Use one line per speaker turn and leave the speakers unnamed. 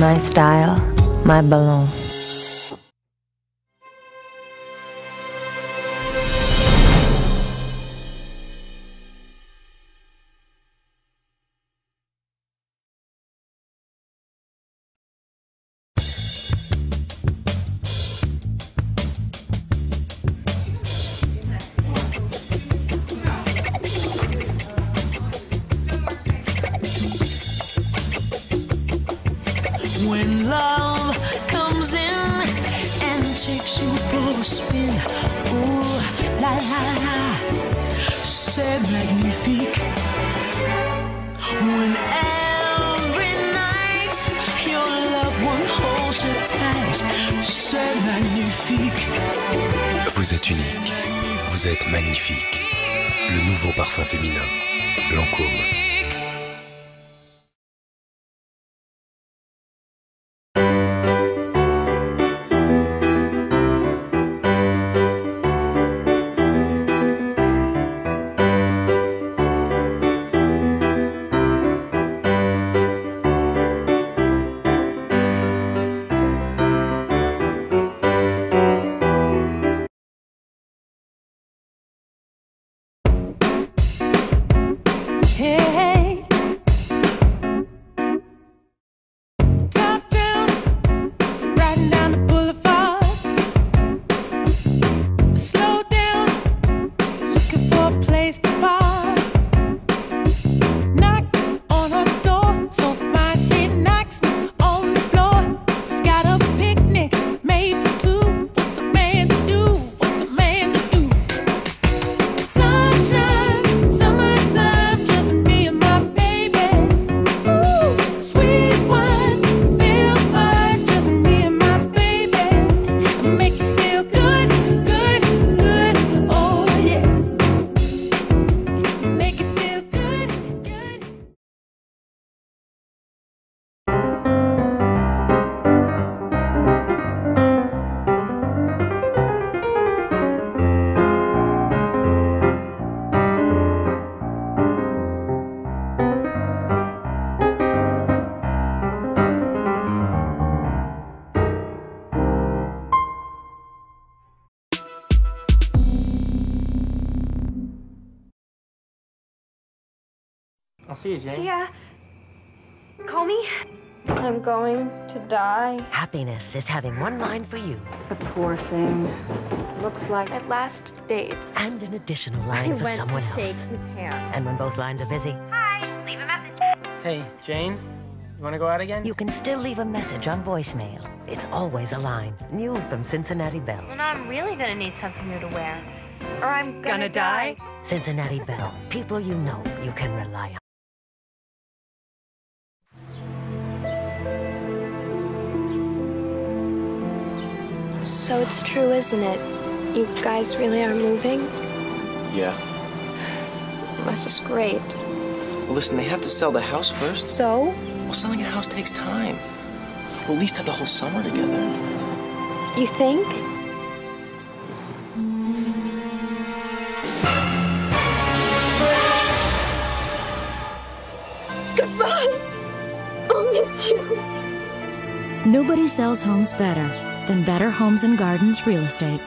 My style, my ballon.
When love comes in and takes you for spin, ooh la la la, c'est magnifique. When every night your loved one holds you tight, c'est magnifique.
Vous êtes unique. Vous êtes magnifique. Le nouveau parfum féminin. Lancôme.
I'll see you, Jane.
See ya. Call me. I'm going to die.
Happiness is having one line for you
The poor thing. Looks like at last date.
and an additional
I
line for
went
someone
to
else.
shake his hand.
And when both lines are busy, Hi, leave a message.
Hey, Jane, you want to go out again?
you can still leave a message on voicemail. It's always a line. New from Cincinnati Bell.
Well, now I'm really gonna need something new to wear.
Or I'm gonna, die.
Cincinnati Bell. People you know you can rely on.
So it's true, isn't it? You guys really are moving?
Yeah.
That's just great.
Well, listen, they have to sell the house first.
So?
Well, selling a house takes time. We'll at least have the whole summer together.
You think? Goodbye! I'll miss you.
Nobody sells homes better than Better Homes and Gardens Real Estate.